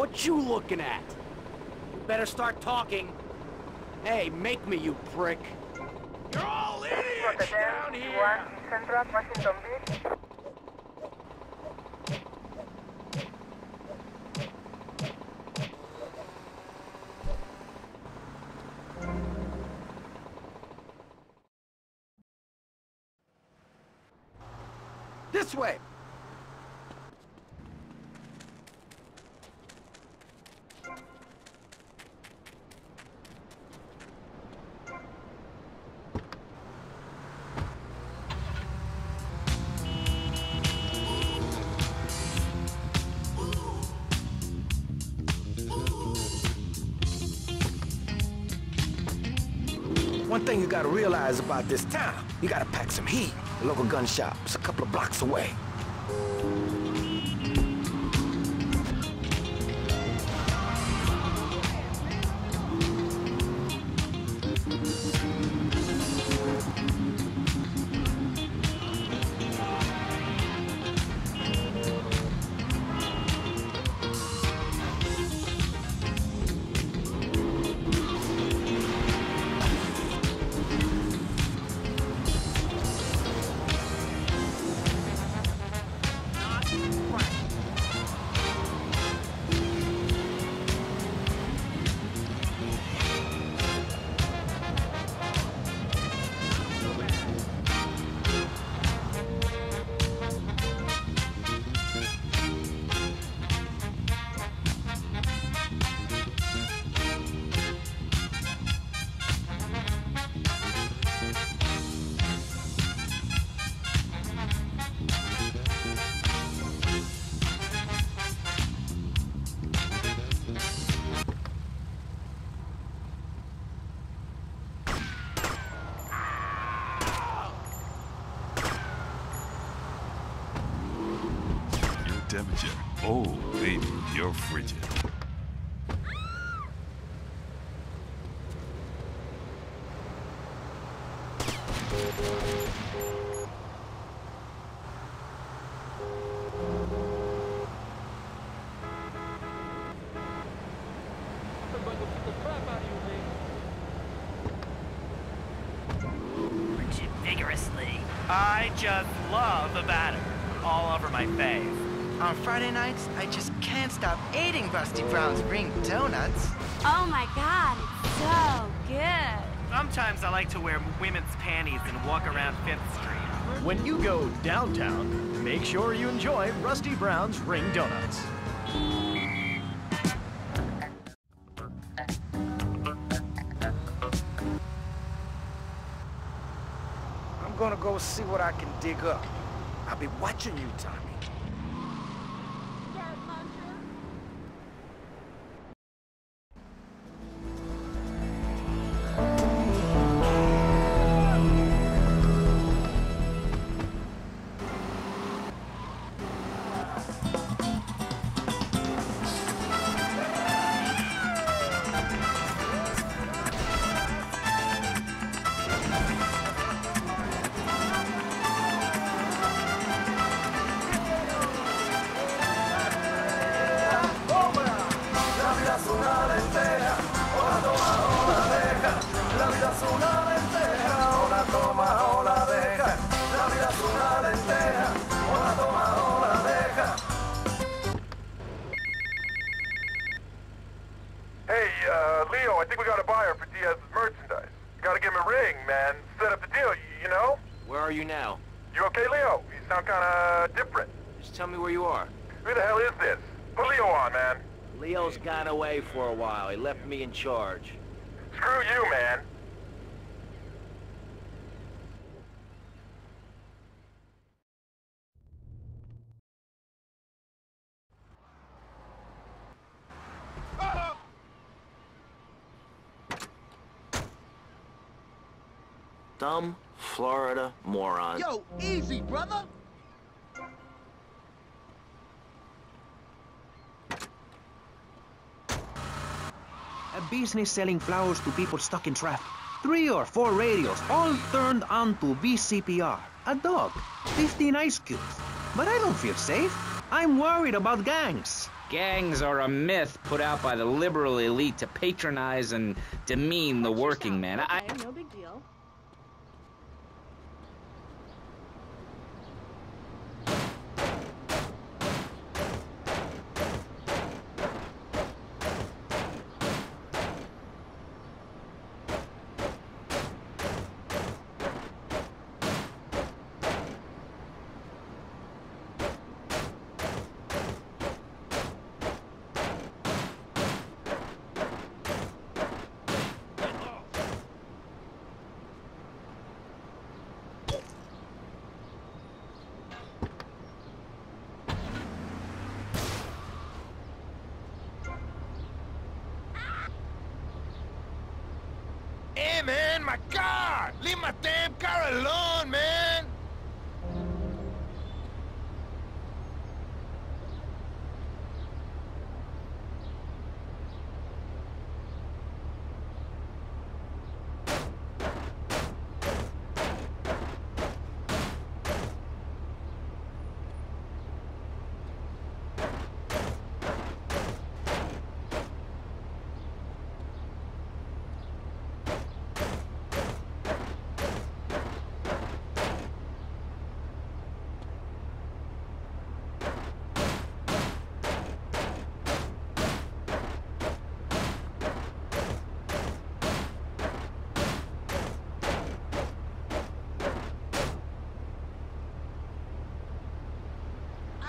What you looking at? You better start talking. Hey, make me, you prick. You're all idiots down here! Central Washington Beach. This way! One thing you gotta realize about this town, you gotta pack some heat. The local gun shop's a couple of blocks away. Oh, baby, you're frigid. Vigorously. I just love a batter. All over my face. On Friday nights, I just can't stop eating Rusty Brown's ring donuts. Oh my god, it's so good. Sometimes I like to wear women's panties and walk around Fifth Street. When you go downtown, make sure you enjoy Rusty Brown's Ring Donuts. I'm gonna go see what I can dig up. I'll be watching you, Tommy. Man. Set up the deal, you, you know? Where are you now? You okay, Leo? You sound kinda different. Just tell me where you are. Who the hell is this? Put Leo on, man. Leo's gone away for a while. He left me in charge. Screw you, man. Dumb Florida moron. Yo, easy, brother. A business selling flowers to people stuck in traffic. Three or four radios, all turned onto VCPR. A dog. 15 ice cubes. But I don't feel safe. I'm worried about gangs. Gangs are a myth put out by the liberal elite to patronize and demean the working man. I, Okay, no big deal. My car! Leave my damn car alone, man!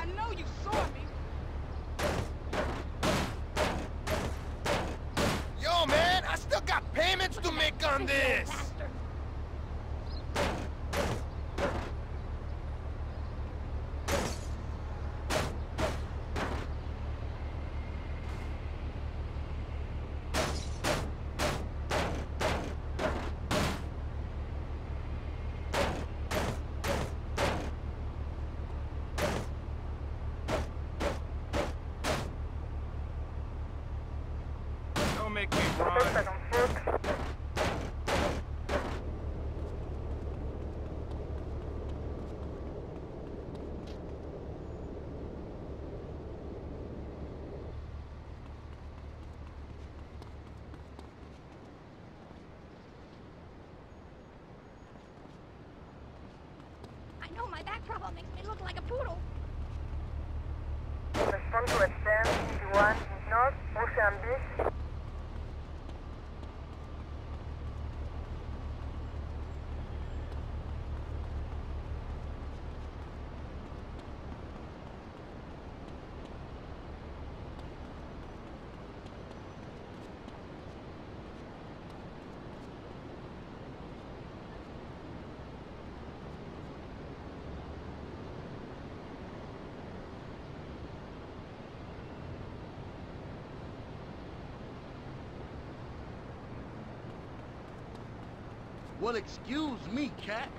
I know you saw me. Yo, man, I still got payments to make on this! Don't make me run. on. I know my back problem makes me look like a poodle. Respond to extend 51 north, Ocean Beach. Well, excuse me, cat.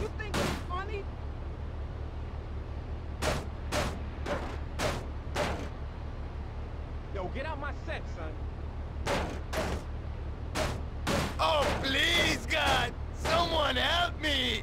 You think it's funny? Yo, get out my set, son. Oh, please, God! Someone help me!